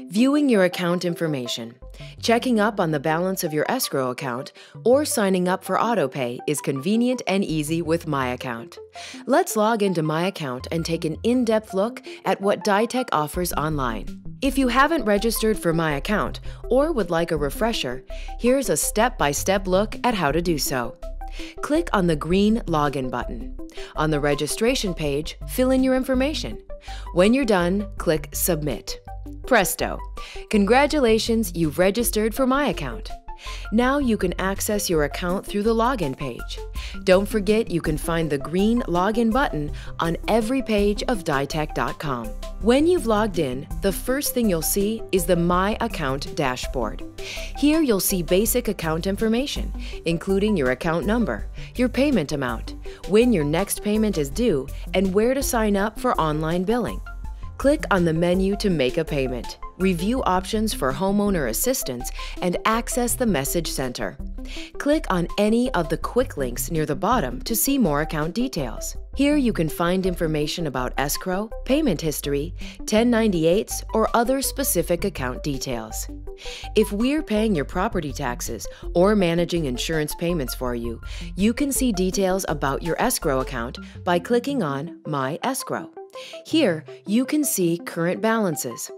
Viewing your account information, checking up on the balance of your escrow account, or signing up for AutoPay is convenient and easy with My Account. Let's log into My Account and take an in-depth look at what Ditech offers online. If you haven't registered for My Account or would like a refresher, here's a step-by-step look at how to do so. Click on the green Login button. On the registration page, fill in your information. When you're done, click Submit. Presto! Congratulations, you've registered for My Account. Now you can access your account through the login page. Don't forget you can find the green login button on every page of Ditech.com. When you've logged in, the first thing you'll see is the My Account dashboard. Here you'll see basic account information, including your account number, your payment amount, when your next payment is due, and where to sign up for online billing. Click on the menu to make a payment, review options for homeowner assistance, and access the Message Center. Click on any of the quick links near the bottom to see more account details. Here you can find information about escrow, payment history, 1098s, or other specific account details. If we're paying your property taxes or managing insurance payments for you, you can see details about your escrow account by clicking on My Escrow. Here, you can see current balances,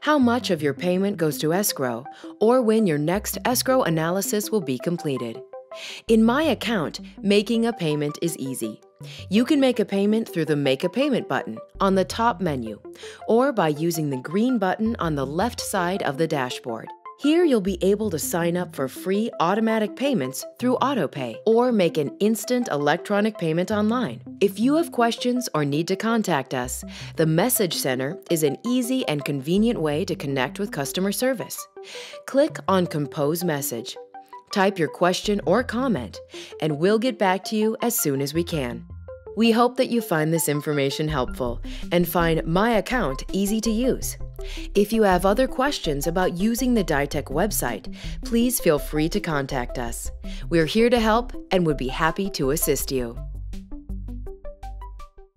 how much of your payment goes to escrow, or when your next escrow analysis will be completed. In My Account, making a payment is easy. You can make a payment through the Make a Payment button on the top menu, or by using the green button on the left side of the dashboard. Here you'll be able to sign up for free automatic payments through AutoPay or make an instant electronic payment online. If you have questions or need to contact us, the Message Center is an easy and convenient way to connect with customer service. Click on Compose Message. Type your question or comment, and we'll get back to you as soon as we can. We hope that you find this information helpful and find My Account easy to use. If you have other questions about using the Ditech website, please feel free to contact us. We're here to help and would be happy to assist you.